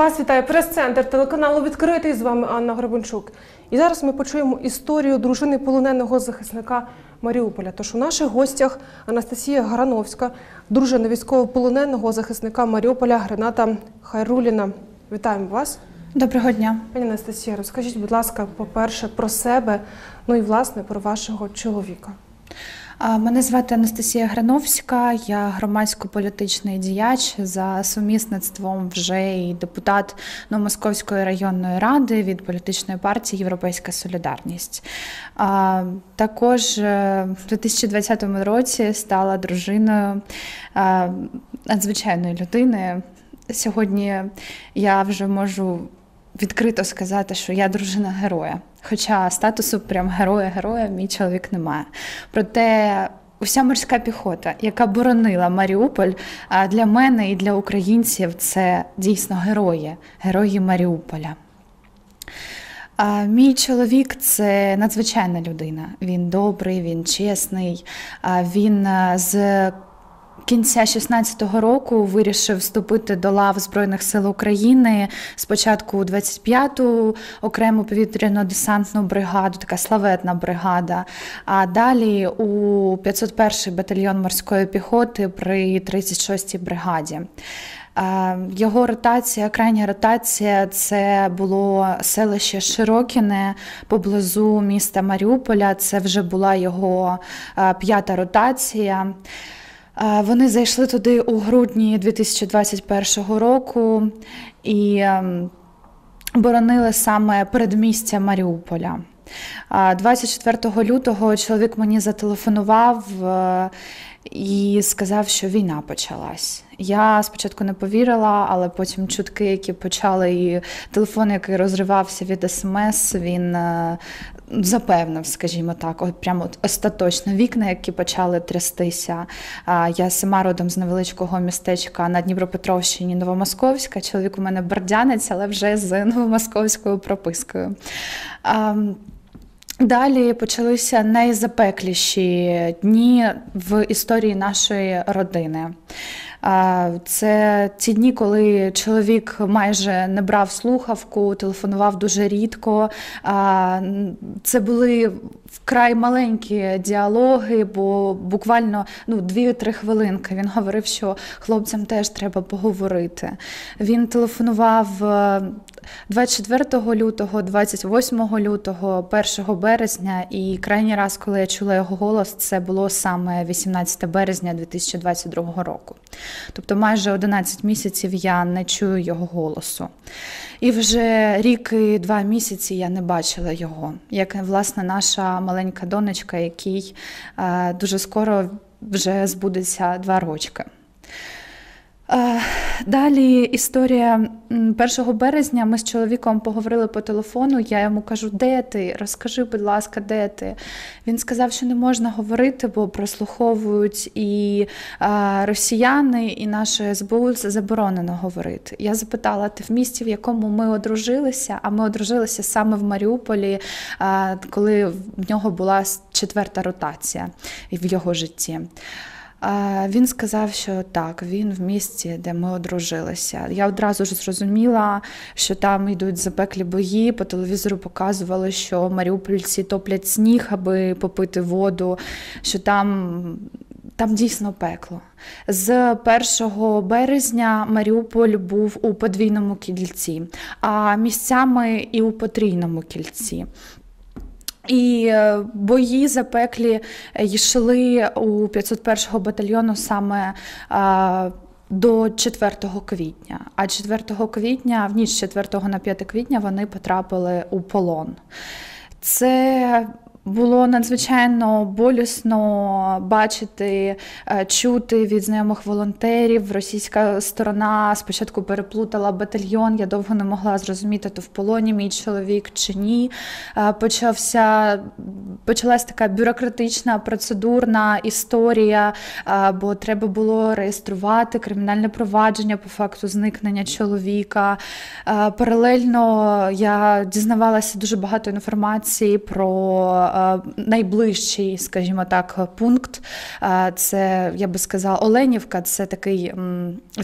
Вас вітає прес-центр телеканалу Відкритий. З вами Анна Гребенчук. І зараз ми почуємо історію дружини полоненого захисника Маріуполя. Тож у наших гостях Анастасія Грановська, дружина військовополоненого захисника Маріуполя Рената Хайруліна. Вітаємо вас. Доброго дня. Пані Анастасія, розкажіть, будь ласка, по-перше, про себе, ну і власне про вашого чоловіка. А, Мене звати Анастасія Грановська, я громадсько-політичний діяч за сумісництвом вже і депутат Новомосковської районної ради від політичної партії Європейська Солідарність. А, Також е, в 2020 році стала дружиною е, надзвичайної людини. Сьогодні я вже можу відкрито сказати, що я дружина героя. Хоча статусу прям героя-героя мій чоловік не має. Проте уся морська піхота, яка боронила Маріуполь, для мене і для українців це дійсно герої, герої Маріуполя. Мій чоловік це надзвичайна людина. Він добрий, він чесний, він з кінця 16-го року вирішив вступити до лав Збройних сил України спочатку у 25-ту окрему повітряно-десантну бригаду, така славетна бригада. А далі у 501-й батальйон морської піхоти при 36-й бригаді. Його ротація, крайня ротація це було селище Широкіне поблизу міста Маріуполя. Це вже була його п'ята ротація. Вони зайшли туди у грудні 2021 року і ем, боронили саме передмістя Маріуполя. 24 лютого чоловік мені зателефонував е, і сказав, що війна почалась. Я спочатку не повірила, але потім чутки, які почали, і телефон, який розривався від смс, він е, запевнив, скажімо так, от прямо остаточно вікна, які почали трястися. Я сама родом з невеличкого містечка на Дніпропетровщині Новомосковська. Чоловік у мене бердянець, але вже з новомосковською пропискою. Далі почалися найзапекліші дні в історії нашої родини. Це ті дні, коли чоловік майже не брав слухавку, телефонував дуже рідко. Це були вкрай маленькі діалоги, бо буквально ну, дві-три хвилинки. Він говорив, що хлопцям теж треба поговорити. Він телефонував 24 лютого, 28 лютого, 1 березня, і крайній раз, коли я чула його голос, це було саме 18 березня 2022 року. Тобто майже 11 місяців я не чую його голосу. І вже рік і два місяці я не бачила його, як власне наша маленька донечка, якій е, дуже скоро вже збудеться два рочки. Е, далі історія 1 березня ми з чоловіком поговорили по телефону. Я йому кажу, де ти? Розкажи, будь ласка, де ти? Він сказав, що не можна говорити, бо прослуховують і росіяни, і наше СБУ заборонено говорити. Я запитала, ти в місті, в якому ми одружилися, а ми одружилися саме в Маріуполі, коли в нього була четверта ротація в його житті. Він сказав, що так, він в місті, де ми одружилися. Я одразу ж зрозуміла, що там йдуть запеклі бої. По телевізору показували, що маріупольці топлять сніг, аби попити воду, що там. Там дійсно пекло. З 1 березня Маріуполь був у подвійному кільці, а місцями і у потрійному кільці. І е, бої запеклі е, йшли у 501-го батальйону саме до 4 квітня. А 4 квітня, в ніч 4 на 5 квітня, вони потрапили у полон. Це було надзвичайно болісно бачити, е, чути від знайомих волонтерів. Російська сторона спочатку переплутала батальйон. Я довго не могла зрозуміти, то в полоні мій чоловік чи ні. Е, почався почалась така бюрократична процедурна історія, е, бо треба було реєструвати кримінальне провадження по факту зникнення чоловіка. Паралельно я дізнавалася дуже багато інформації про найближчий, скажімо так, пункт. Е, Це я би сказала, Оленівка. Це такий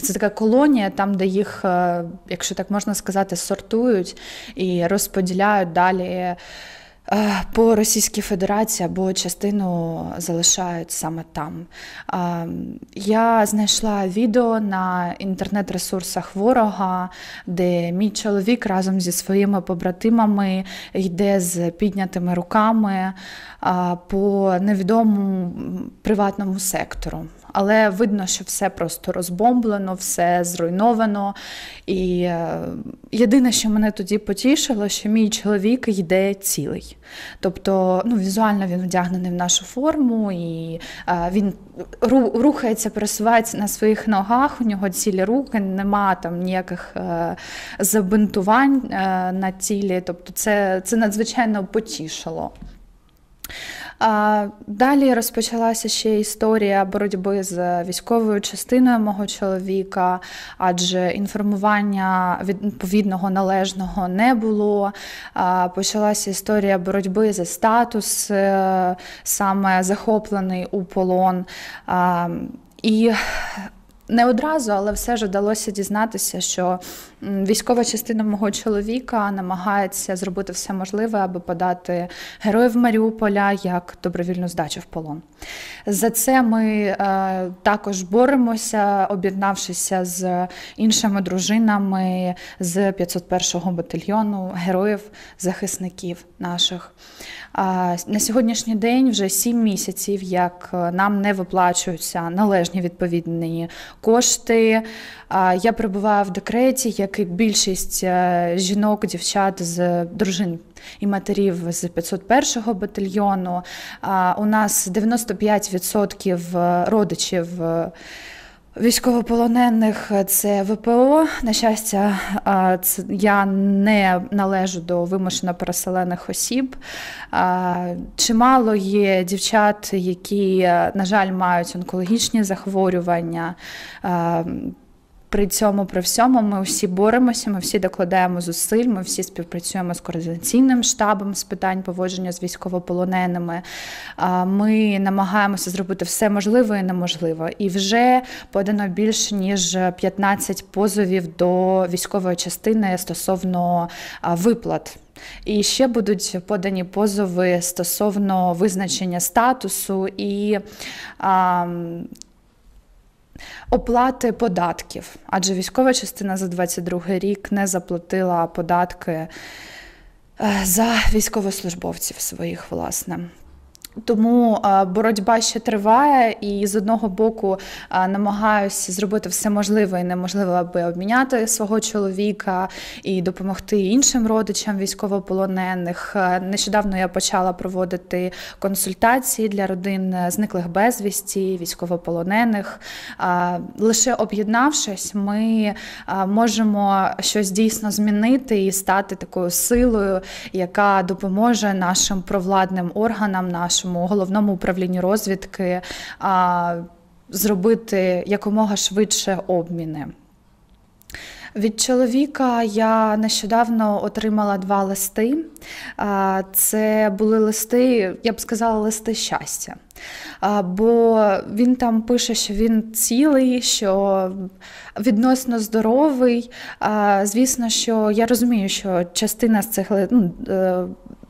це така колонія, там, де їх, е, якщо так можна сказати, сортують і розподіляють далі. Е, По Російській Федерації або частину залишають саме там. Я знайшла відео на інтернет-ресурсах ворога, де мій чоловік разом зі своїми побратимами йде з піднятими руками по невідомому приватному сектору. Але видно, що все просто розбомблено, все зруйновано. І е, єдине, що мене тоді потішило, що мій чоловік йде цілий. Тобто, ну, візуально він вдягнений в нашу форму, і е, він ру- рухається, пересувається на своїх ногах, у нього цілі руки, нема там ніяких е, забинтувань на тілі. Тобто, це, це надзвичайно потішило. Далі розпочалася ще історія боротьби з військовою частиною мого чоловіка, адже інформування відповідного належного не було. Почалася історія боротьби за статус, е, саме захоплений у полон. І не одразу, але все ж вдалося дізнатися, що військова частина мого чоловіка намагається зробити все можливе, аби подати героїв Маріуполя як добровільну здачу в полон. За це ми е, також боремося, об'єднавшися з іншими дружинами з 501-го батальйону героїв-захисників наших. На сьогоднішній день вже сім місяців, як е, нам не виплачуються належні відповідні кошти. Я перебуваю в декреті, як і більшість е, жінок, дівчат з дружин і матерів з 501-го батальйону. У нас 95% родичів. Е, Військовополонених це ВПО. На щастя, я не належу до вимушено переселених осіб. Чимало є дівчат, які, е, на жаль, мають онкологічні захворювання. При цьому, при всьому, ми всі боремося, ми всі докладаємо зусиль, ми всі співпрацюємо з координаційним штабом з питань поводження з військовополоненими. Ми намагаємося зробити все можливе і неможливе. І вже подано більше ніж 15 позовів до військової частини стосовно виплат. І ще будуть подані позови стосовно визначення статусу і а, оплати податків. Адже військова частина за 22 рік не заплатила податки е, за військовослужбовців своїх, власне. Тому боротьба ще триває, і з одного боку намагаюся зробити все можливе і неможливе, аби обміняти свого чоловіка і допомогти іншим родичам військовополонених. Нещодавно я почала проводити консультації для родин зниклих безвісті, військовополонених. Лише об'єднавшись, ми можемо щось дійсно змінити і стати такою силою, яка допоможе нашим провладним органам, нашому головному управлінню розвідки зробити якомога швидше обміни. Від чоловіка я нещодавно отримала два листи. Це були листи, я б сказала, листи щастя. Бо він там пише, що він цілий, що відносно здоровий. Звісно, що я розумію, що частина з цих ну, е,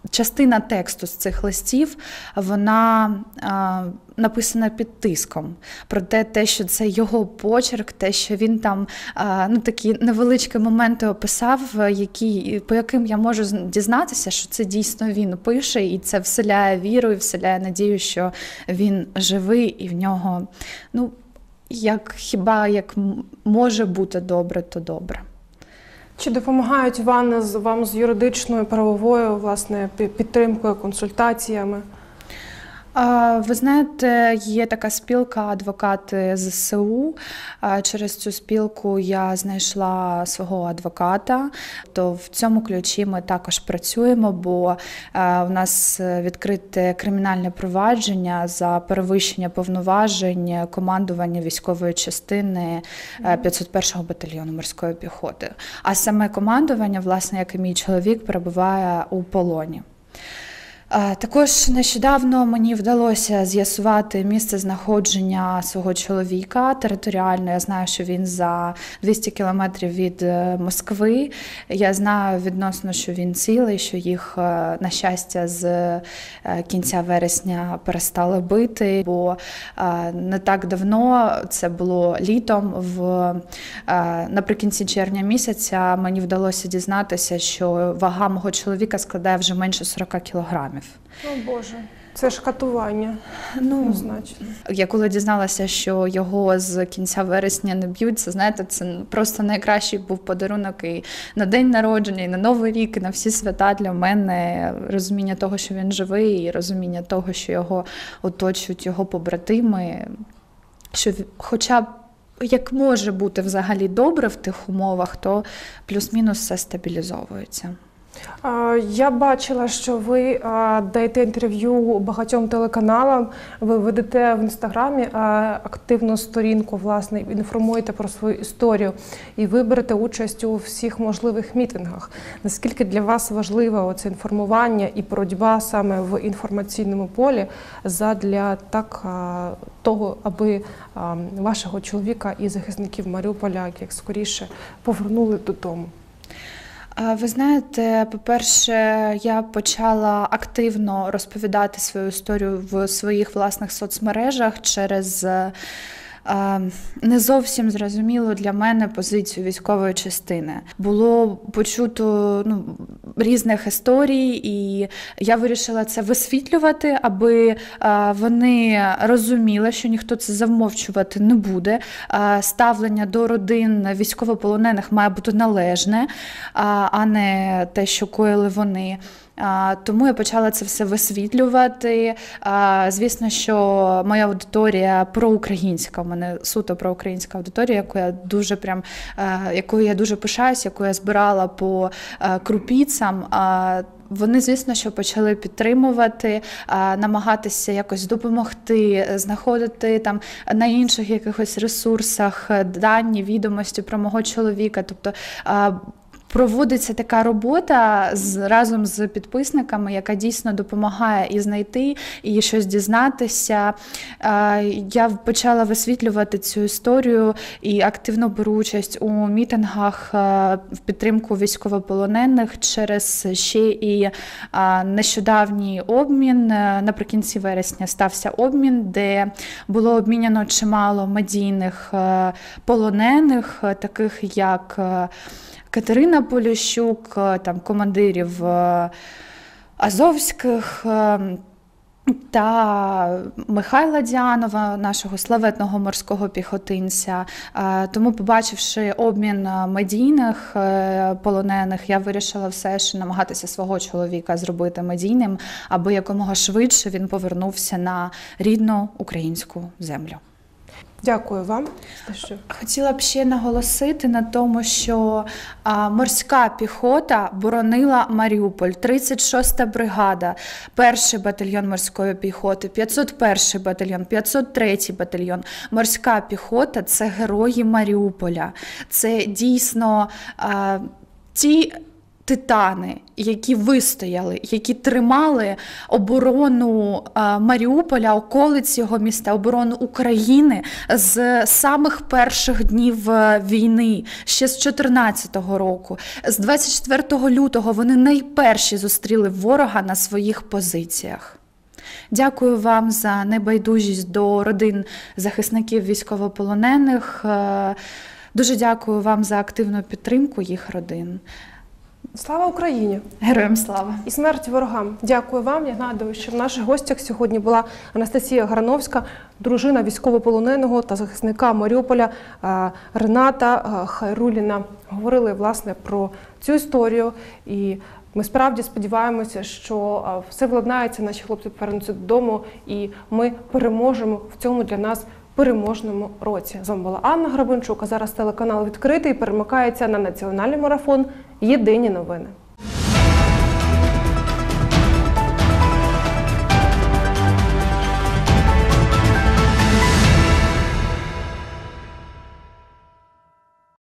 частина тексту з цих листів вона а, написана під тиском. Проте те, що це його почерк, те, що він там а, ну, такі невеличкі моменти описав, які, по яким я можу дізнатися, що це дійсно він пише, і це вселяє віру, і вселяє надію, що він живий, і в нього, ну, як хіба як може бути добре, то добре. Чи допомагають вам з вам з юридичною правовою власне підтримкою, консультаціями? Ви знаєте, є така спілка адвокати ЗСУ. Через цю спілку я знайшла свого адвоката. То в цьому ключі ми також працюємо, бо е, у нас відкрите кримінальне провадження за перевищення повноважень командування військової частини е, 501-го батальйону морської піхоти. А саме командування, власне, як і мій чоловік, перебуває у полоні. Е, Також нещодавно мені вдалося з'ясувати місце знаходження свого чоловіка територіально. Я знаю, що він за 200 кілометрів від е, Москви. Я знаю відносно, що він цілий, що їх, е, на щастя, з кінця вересня перестали бити. Бо не так давно, це було літом, в наприкінці червня місяця, мені вдалося дізнатися, що вага мого чоловіка складає вже менше 40 кілограмів. О Боже, це ж катування. Ну, Однозначно. я коли дізналася, що його з кінця вересня не б'ють, це знаєте, це просто найкращий був подарунок і на день народження, і на Новий рік, і на всі свята для мене. Розуміння того, що він живий, і розуміння того, що його оточують його побратими. Що хоча б як може бути взагалі добре в тих умовах, то плюс-мінус все стабілізовується. Я бачила, що ви даєте інтерв'ю багатьом телеканалам. Ви ведете в інстаграмі активну сторінку, власне, інформуєте про свою історію і ви берете участь у всіх можливих мітингах. Наскільки для вас важливо це інформування і боротьба саме в інформаційному полі задля так того, аби вашого чоловіка і захисників Маріуполя як скоріше повернули додому? Ви знаєте, по-перше, я почала активно розповідати свою історію в своїх власних соцмережах через е, не зовсім зрозумілу для мене позицію військової частини. Було почуто ну, різних історій, і я вирішила це висвітлювати, аби вони розуміли, що ніхто це замовчувати не буде. Ставлення до родин військовополонених має бути належне, а не те, що коїли вони. Тому я почала це все висвітлювати. Звісно, що моя аудиторія проукраїнська, у мене суто проукраїнська аудиторія, яку я дуже прям е, якою я дуже пишаюсь, яку я збирала по е, крупіцям. А, Вони, звісно, що почали підтримувати, намагатися якось допомогти, знаходити там на інших якихось ресурсах дані, відомості про мого чоловіка. Тобто Проводиться така робота з разом з підписниками, яка дійсно допомагає і знайти, і щось дізнатися. Я почала висвітлювати цю історію і активно беру участь у мітингах е, в підтримку військовополонених через ще і е, нещодавній обмін. Е, Наприкінці вересня стався обмін, де було обміняно чимало медійних полонених, таких як. Катерина Поліщук, е, там командирів е, Азовських. е, Та Михайла Діанова, нашого славетного морського піхотинця. Тому, побачивши обмін медійних полонених, я вирішила все ж намагатися свого чоловіка зробити медійним, аби якомога швидше він повернувся на рідну українську землю. Дякую вам. Хотіла б ще наголосити на тому, що морська піхота боронила Маріуполь, 36-та бригада, перший батальйон морської піхоти, 501 батальйон, 503 батальйон. Морська піхота це герої Маріуполя. Це дійсно ті. Титани, які вистояли, які тримали оборону Маріуполя, околиць його міста, оборону України з самих перших днів е, війни, ще з 2014 року. З 24 лютого вони найперші зустріли ворога на своїх позиціях. Дякую вам за небайдужість до родин захисників військовополонених. Е, Дуже дякую вам за активну підтримку їх родин. Слава Україні! Героям слава! І смерть ворогам. Дякую вам. Я нагадую, що в наших гостях сьогодні була Анастасія Грановська, дружина військовополоненого та захисника Маріуполя е, Рената е, Хайруліна. Говорили власне про цю історію. І ми справді сподіваємося, що е, все владнається, наші хлопці повернуться додому, і ми переможемо в цьому для нас. Переможному році з вами була Анна Грабинчук. А зараз телеканал відкритий перемикається на національний марафон Єдині новини.